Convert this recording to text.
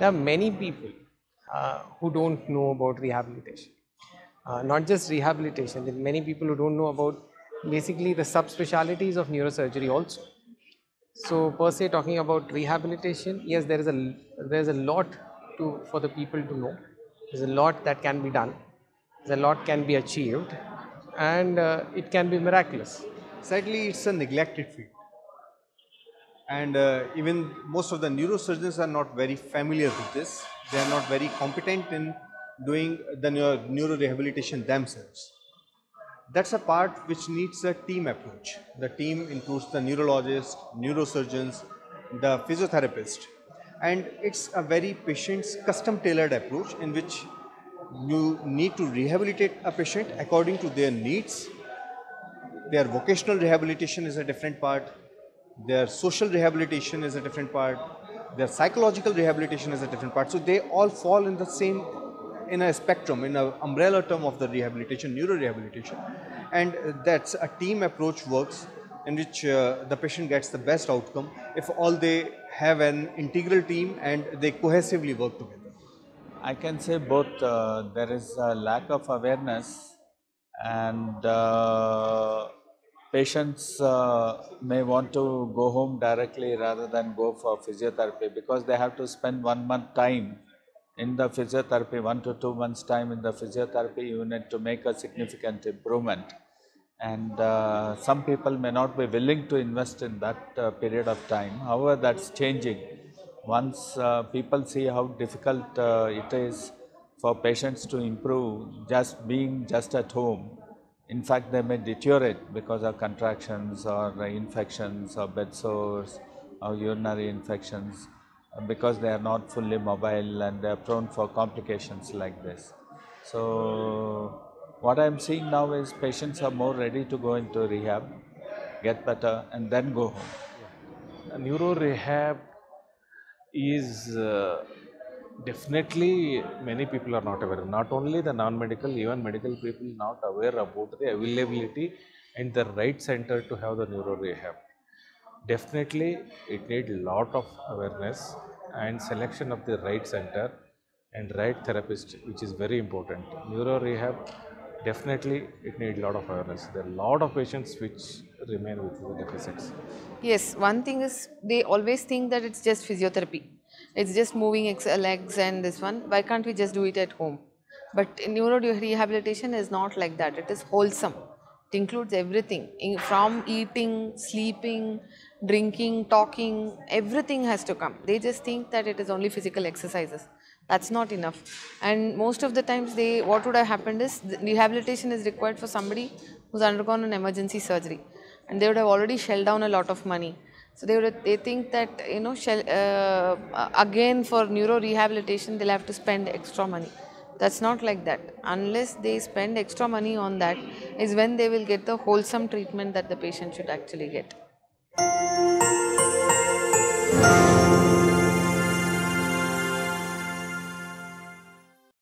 there are many people uh, who don't know about rehabilitation. Uh, not just rehabilitation, there are many people who don't know about basically the subspecialties of neurosurgery also. So per se talking about rehabilitation, yes, there is a there is a lot to for the people to know. There's a lot that can be done. There's a lot can be achieved, and uh, it can be miraculous. Sadly, it's a neglected field. And uh, even most of the neurosurgeons are not very familiar with this. They are not very competent in doing the neuro, neurorehabilitation themselves. That's a part which needs a team approach. The team includes the neurologist, neurosurgeons, the physiotherapist. And it's a very patient's custom tailored approach in which you need to rehabilitate a patient according to their needs. Their vocational rehabilitation is a different part. Their social rehabilitation is a different part. Their psychological rehabilitation is a different part. So they all fall in the same in a spectrum, in an umbrella term of the rehabilitation, neuro-rehabilitation. And that's a team approach works in which uh, the patient gets the best outcome if all they have an integral team and they cohesively work together. I can say both. Uh, there is a lack of awareness and uh, patients uh, may want to go home directly rather than go for physiotherapy because they have to spend one month time in the physiotherapy, one to two months time in the physiotherapy unit to make a significant improvement. And uh, some people may not be willing to invest in that uh, period of time. However, that's changing. Once uh, people see how difficult uh, it is for patients to improve just being just at home, in fact, they may deteriorate because of contractions or infections or bed sores or urinary infections because they are not fully mobile and they are prone for complications like this. So, what I am seeing now is patients are more ready to go into rehab, get better and then go home. Neuro rehab is uh, definitely many people are not aware. Not only the non-medical, even medical people not aware about the availability and the right center to have the neuro rehab definitely it needs lot of awareness and selection of the right center and right therapist which is very important neuro rehab definitely it needs a lot of awareness there are a lot of patients which remain with the deficits Yes, one thing is they always think that it's just physiotherapy. It's just moving legs and this one. Why can't we just do it at home? But neuro rehabilitation is not like that. It is wholesome. It includes everything in- from eating, sleeping, drinking, talking, everything has to come. They just think that it is only physical exercises. That's not enough. And most of the times, they what would have happened is rehabilitation is required for somebody who's undergone an emergency surgery, and they would have already shelled down a lot of money. So they would they think that you know shell, uh, again for neuro rehabilitation they'll have to spend extra money. That's not like that. Unless they spend extra money on that, is when they will get the wholesome treatment that the patient should actually get.